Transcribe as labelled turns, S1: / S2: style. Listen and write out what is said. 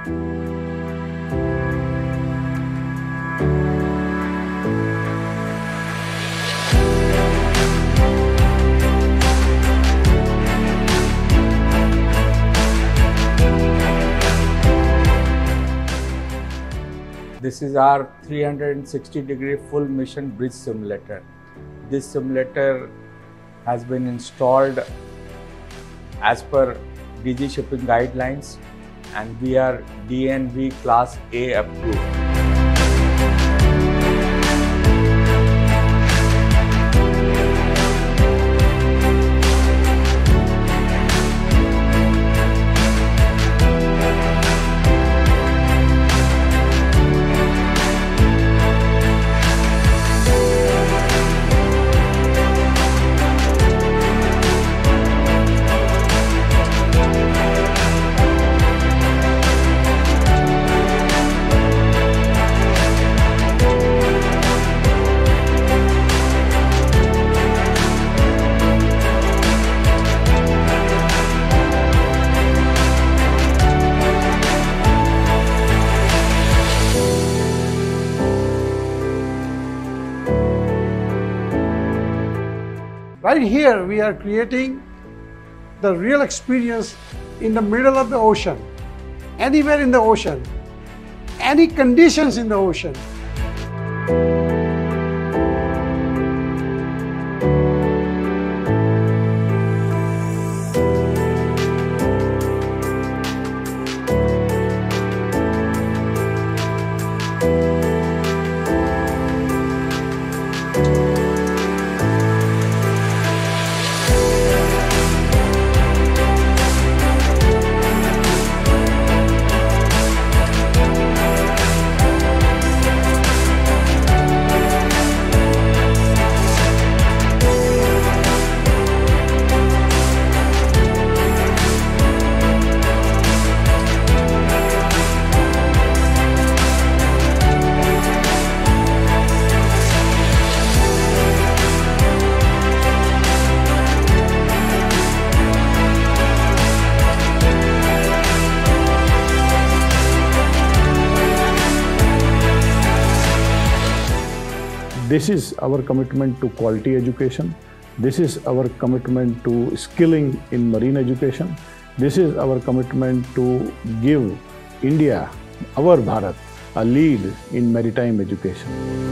S1: This is our 360 degree full mission bridge simulator. This simulator has been installed as per DG shipping guidelines and we are DNV class A approved.
S2: Right here, we are creating the real experience in the middle of the ocean, anywhere in the ocean, any conditions in the ocean.
S3: This is our commitment to quality education. This is our commitment to skilling in marine education. This is our commitment to give India, our Bharat, a lead in maritime education.